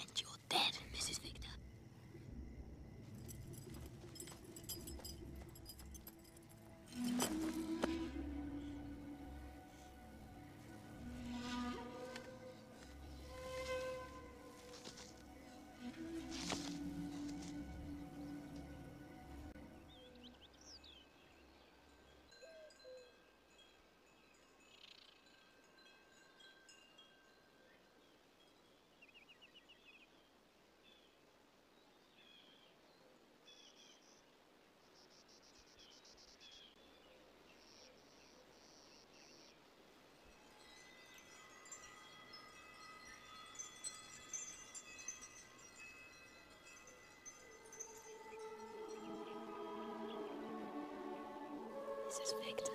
研究。This is Victor.